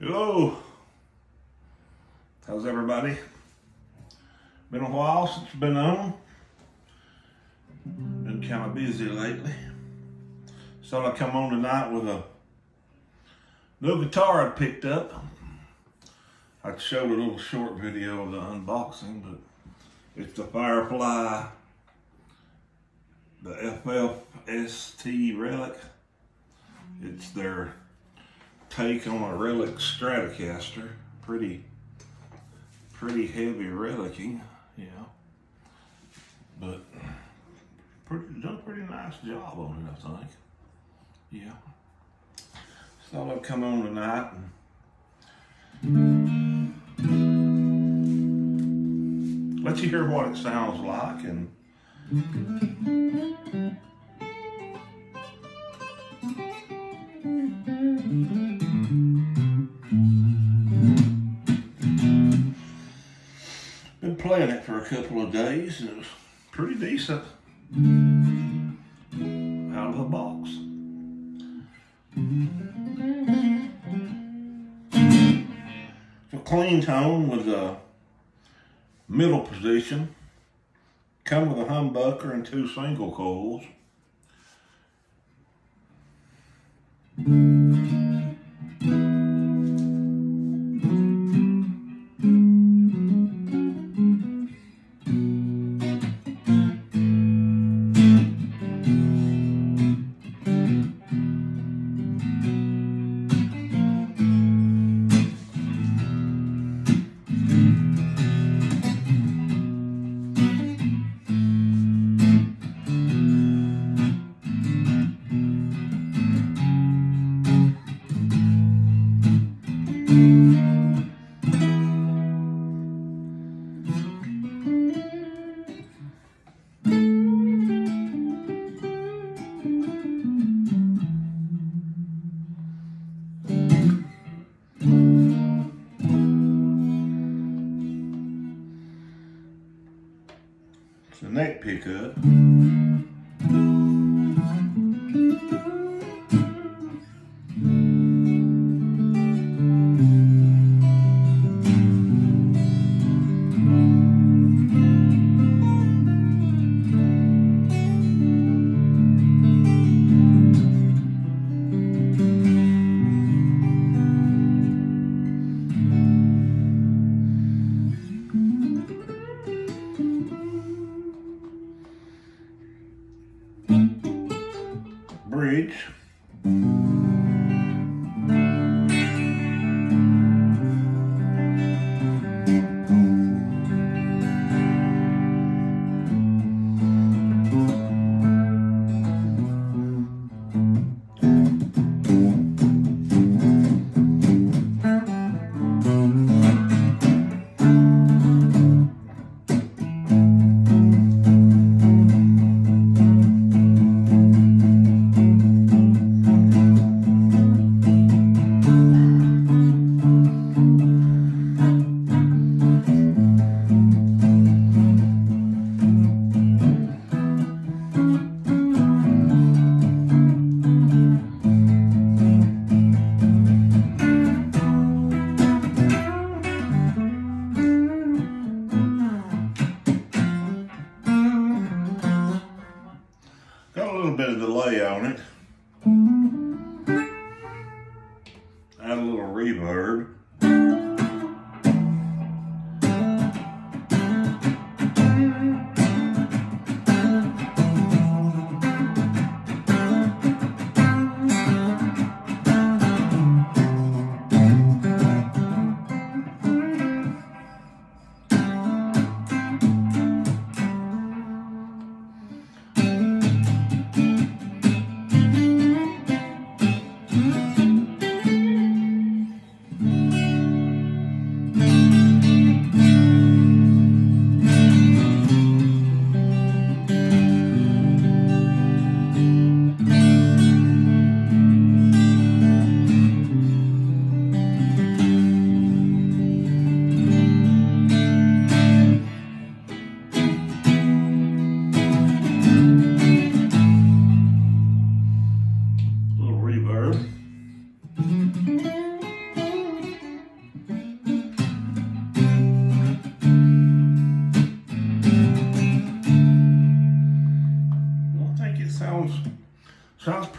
Hello. How's everybody? Been a while since been on. Been kind of busy lately. So I come on tonight with a new guitar I picked up. I showed a little short video of the unboxing, but it's the Firefly, the FFST Relic. It's their take on a Relic Stratocaster. Pretty, pretty heavy relicing, you know. But pretty, done a pretty nice job on it, I think. Yeah. Thought I'd come on tonight and let you hear what it sounds like and a couple of days and it was pretty decent out of the box. It's a clean tone with a middle position. Come with a humbucker and two single coils. A neck pickup.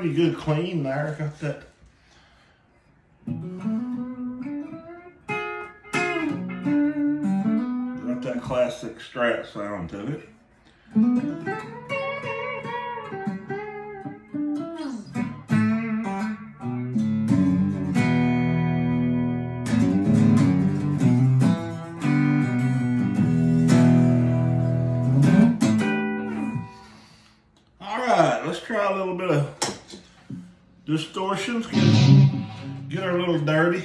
Pretty good clean there. Got that. Got that classic strat sound to it. All right, let's try a little bit of distortions. Get, get a little dirty.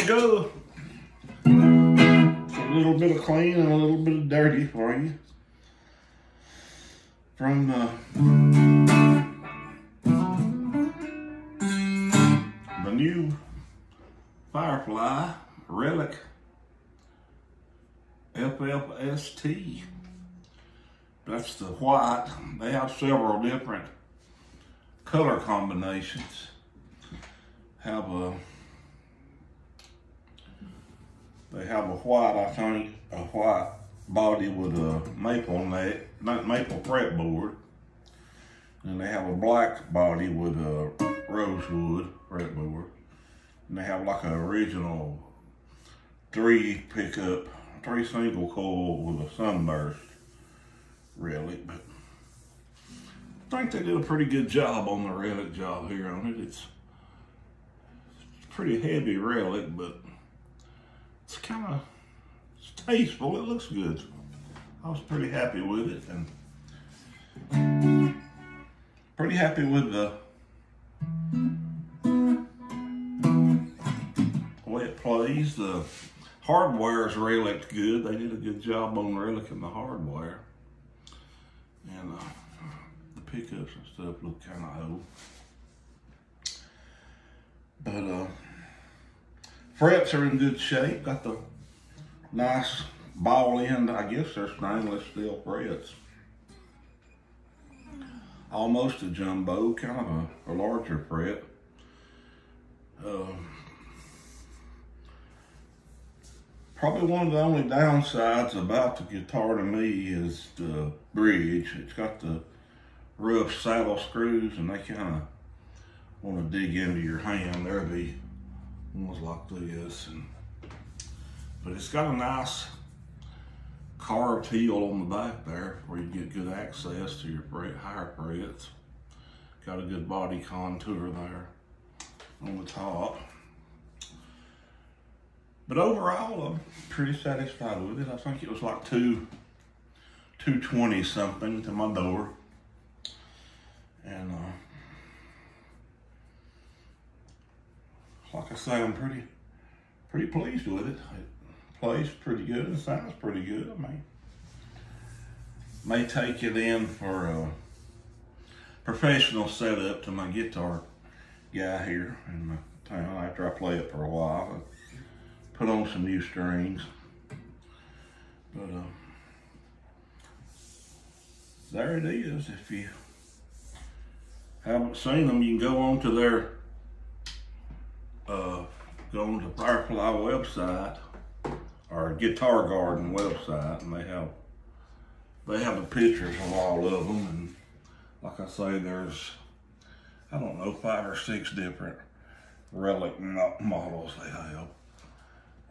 you go. A little bit of clean and a little bit of dirty for you. From the, the new Firefly Relic FFST. That's the white. They have several different color combinations. Have a they have a white, I think, a white body with a maple neck, not maple fretboard. And they have a black body with a rosewood fretboard. And they have like an original three pickup, three single coil with a sunburst, really. But I think they did a pretty good job on the relic job here on it. It's pretty heavy relic, but it's kind of tasteful. It looks good. I was pretty happy with it and pretty happy with the way it plays. The hardware is really good. They did a good job on relicking the hardware. And uh, the pickups and stuff look kind of old. But uh, Frets are in good shape. Got the nice ball end. I guess they're stainless steel frets. Almost a jumbo, kind of a, a larger fret. Uh, probably one of the only downsides about the guitar to me is the bridge. It's got the rough saddle screws and they kind of want to dig into your hand. They're the ones like this. And, but it's got a nice carved heel on the back there where you get good access to your higher frets. Got a good body contour there on the top. But overall, I'm pretty satisfied with it. I think it was like two, 220 something to my door. And uh, like I say, I'm pretty, pretty pleased with it. It plays pretty good and sounds pretty good. I mean, may take it in for a professional setup to my guitar guy here in my town after I play it for a while. I put on some new strings. But uh, there it is. If you haven't seen them, you can go on to their uh, go on the Firefly website or Guitar Garden website, and they have they have the pictures of all of them. And like I say, there's I don't know five or six different relic models they have,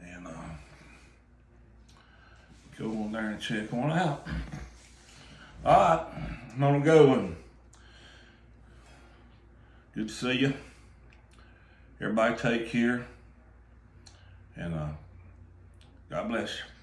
and uh, go on there and check one out. All right, I'm gonna go and good to see you. Everybody take care. And uh, God bless you.